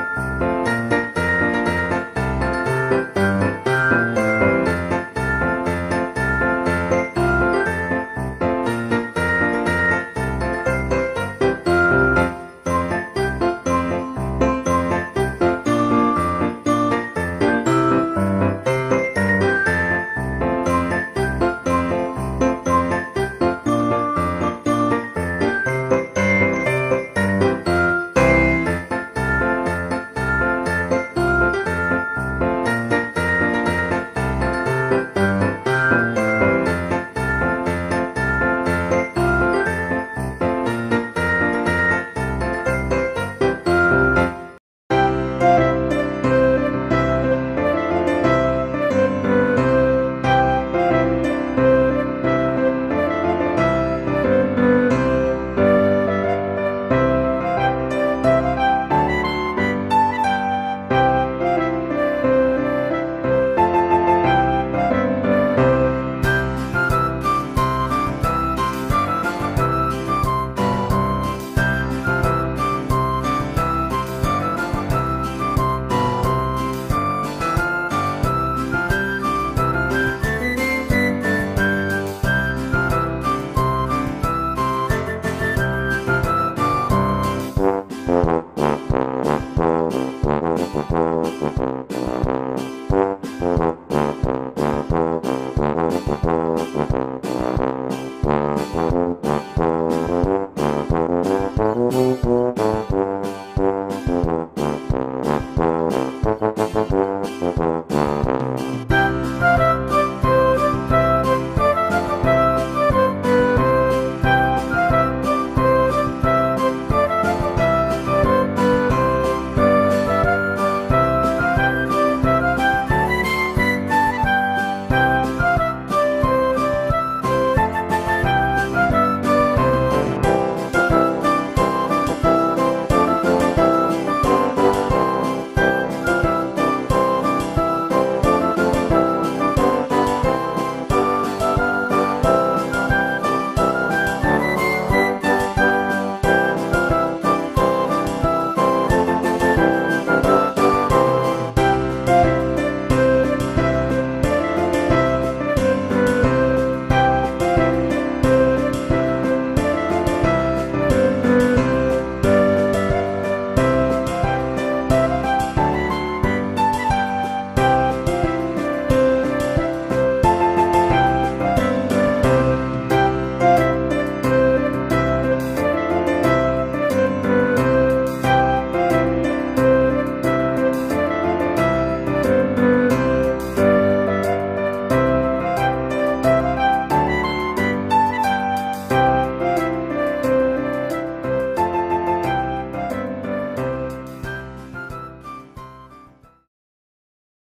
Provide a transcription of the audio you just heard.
Música